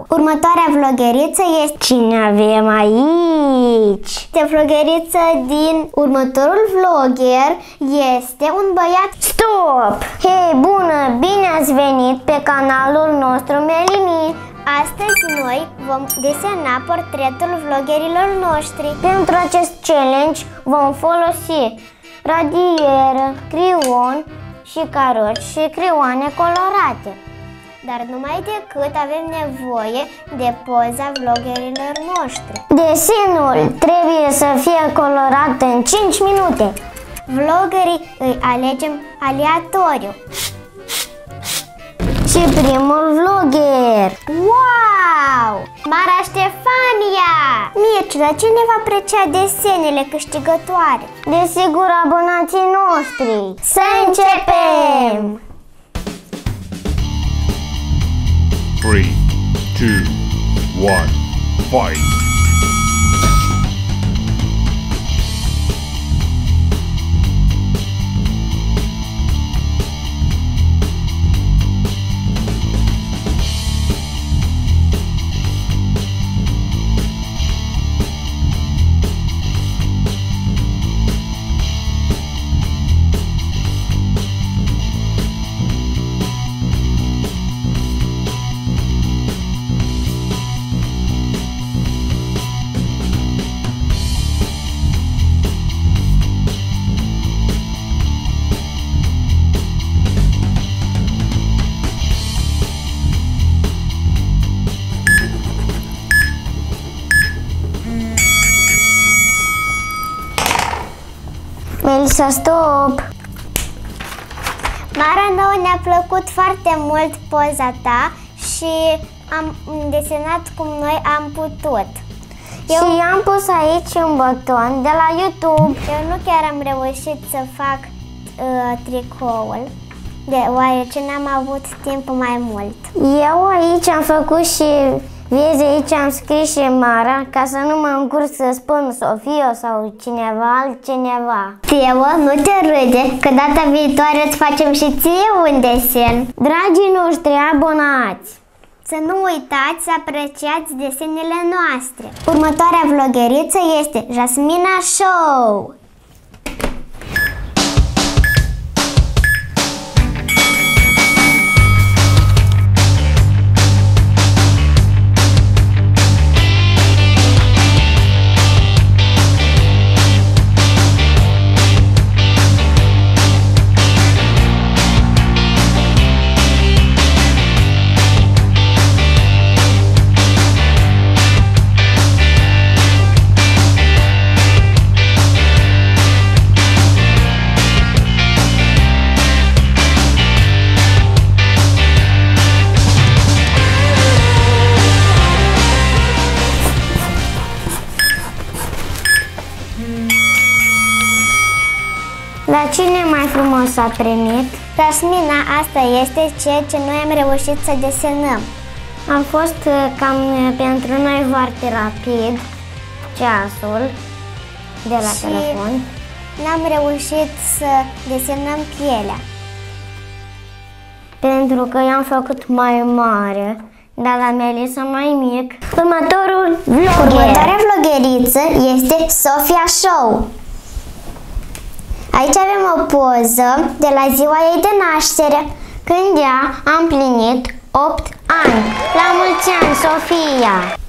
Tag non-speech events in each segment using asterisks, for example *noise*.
Show. Următoarea vlogheriță este Cine avem aici? Este vlogheriță din următorul vlogger este un băiat Stop! Hei, bună! Bine ați venit pe canalul nostru Melini! Astăzi noi vom desena portretul vloggerilor noștri. Pentru acest challenge vom folosi radieră, crion și caroci și crioane colorate. Dar numai decât avem nevoie de poza vloggerilor noștri. Desenul trebuie să fie colorat în 5 minute. Vloggerii îi alegem aleatoriu. Și primul vlogger Wow! Mara Ștefania! Mirci, dar cine va aprecia desenele câștigătoare? Desigur, abonații noștri! Să începem! 2, 1, fight! Melissa, stop! Mara nouă ne-a plăcut foarte mult poza ta și am desenat cum noi am putut. Eu... Și am pus aici un buton de la YouTube. Eu nu chiar am reușit să fac uh, tricoul, deoarece n-am avut timp mai mult. Eu aici am făcut și Vezi, aici am scris și Mara ca să nu mă încurc să spun Sofia sau cineva altcineva. Teo, nu te râde, că data viitoare îți facem și ție un desen. Dragii noștri abonați! Să nu uitați să apreciați desenele noastre. Următoarea vlogheriță este Jasmina Show. Frumos a primit? Tasmina, asta este ceea ce noi am reușit să desenăm. Am fost uh, cam uh, pentru noi foarte rapid ceasul de la și telefon. n-am reușit să desenăm pielea. Pentru că i-am făcut mai mare, dar la Melissa mai mic. Următorul vlogger. Următoarea vlogheriță este Sofia Show. Aici avem o poză de la ziua ei de naștere, când ea a împlinit 8 ani. La mulți ani, Sofia!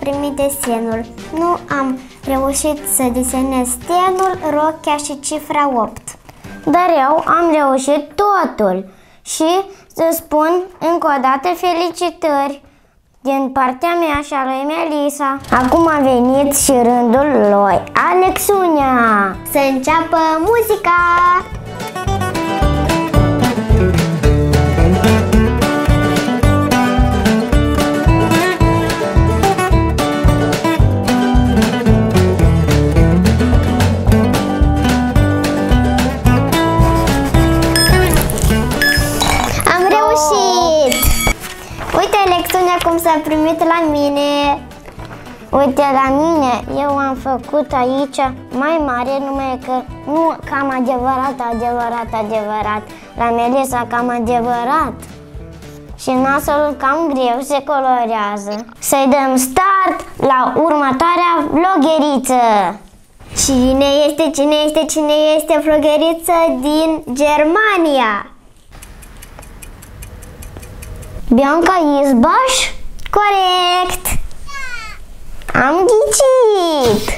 Primit desenul. Nu am reușit să desenez stenul, rochia și cifra 8. Dar eu am reușit totul și să spun încă o dată felicitări din partea mea și a lui Melisa. Acum a venit și rândul lui Alexunia. Să înceapă muzica! Uite, la mine, eu am făcut aici mai mare, numai că nu cam adevărat, adevărat, adevărat. La Melisa cam adevărat. Și nasul cam greu se colorează. Să-i dăm start la următoarea vlogheriță. Cine este, cine este, cine este vlogheriță din Germania? Bianca Izbaș? Corect! Am ghicit! Start!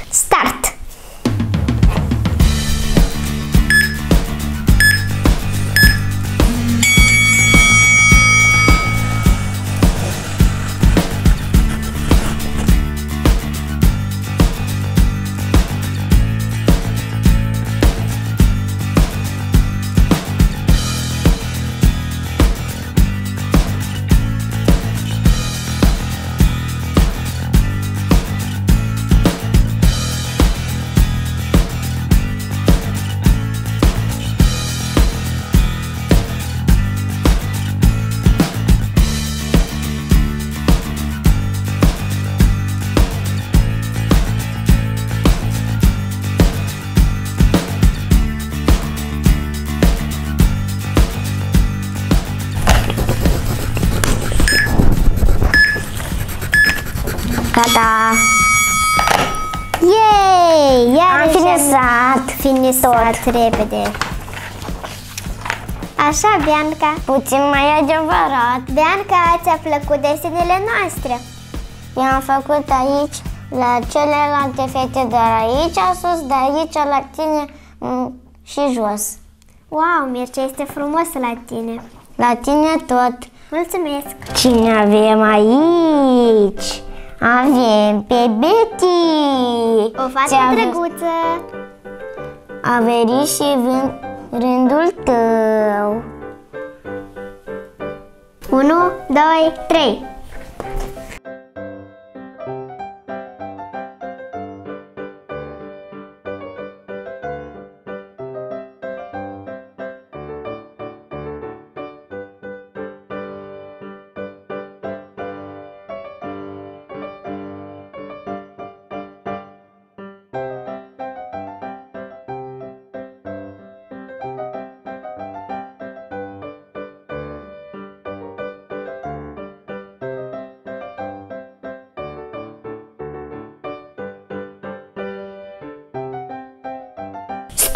Yay! Iar am finisat! Finisat repede! Așa, Bianca. Puțin mai adevărat. Bianca, ți-a plăcut desenele noastre? Eu am făcut aici, la celelalte fete, doar aici sus, de aici la tine mm, și jos. Wow, Mircea, este frumos la tine. La tine tot. Mulțumesc. Cine avem aici? Avem pe Betty! O fată drăguță! A venit și vând rândul tău! 1, 2, 3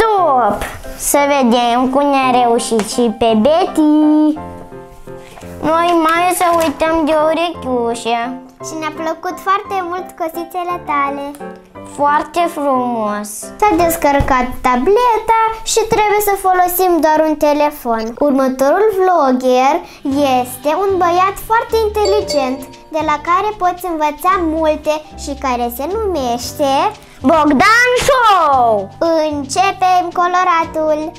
Stop! Să vedem cum ne-a reușit și pe Betty. Noi mai să uităm de urechiușă. Și ne-a plăcut foarte mult cosițele tale. Foarte frumos. S-a descărcat tableta și trebuie să folosim doar un telefon. Următorul vlogger este un băiat foarte inteligent, de la care poți învăța multe și care se numește Bogdan Show! Începem coloratul!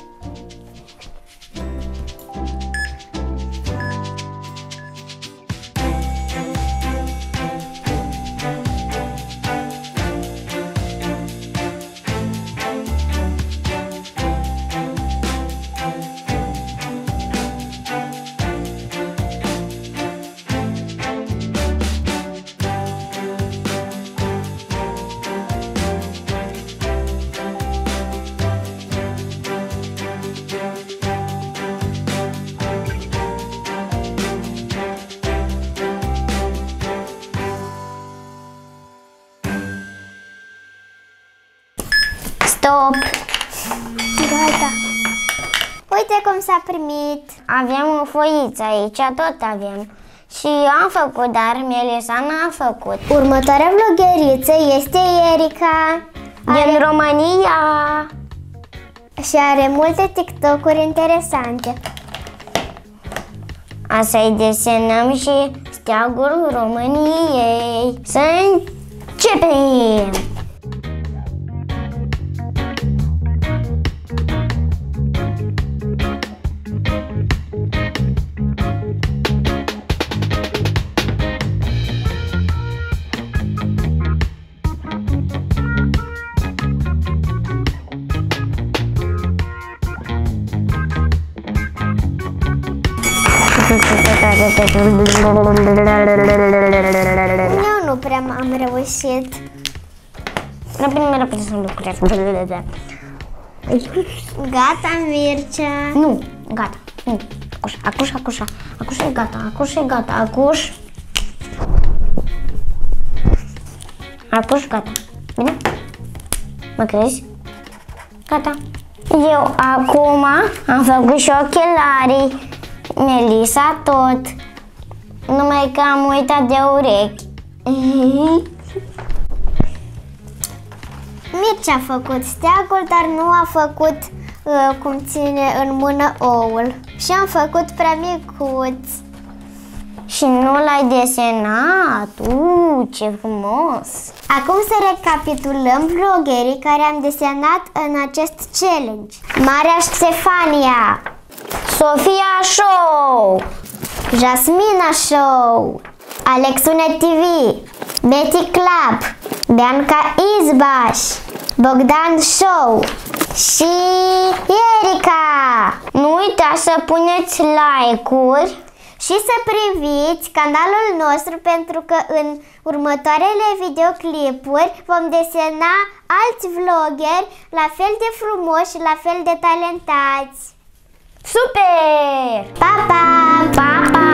Stop! Gata! Uite cum s-a primit! Avem o foiță aici, tot avem. Și eu am făcut, dar Melisa n-a făcut. Următoarea vlogheriță este Erika. Din are... România. Și are multe TikTok-uri interesante. A să-i desenăm și steagul României. Să începem! Eu nu prea am reușit. Repede, repede să lucrez. Gata, Mircea. Nu, gata. Nu. Acuș, acuș, acuș, acuș e gata, acuș e gata, acuș. Acuș, gata. Bine? Mă crezi? Gata. Eu acum am făcut și ochelarii. Melisa tot. Numai că am uitat de urechi. *laughs* Mircea a făcut steagul, dar nu a făcut uh, cum ține în mână oul. Și am făcut prea micuț. Și nu l-ai desenat? Uuu, ce frumos! Acum să recapitulăm vloggerii care am desenat în acest challenge. Maria Stefania, Sofia Show, Jasmina Show, Alexune TV, Betty Club, Bianca Izbaș, Bogdan Show și Erika. Nu uitați să puneți like-uri și să priviți canalul nostru pentru că în următoarele videoclipuri vom desena alți vloggeri la fel de frumoși și la fel de talentați. Super! Pa, pa! Pa, pa!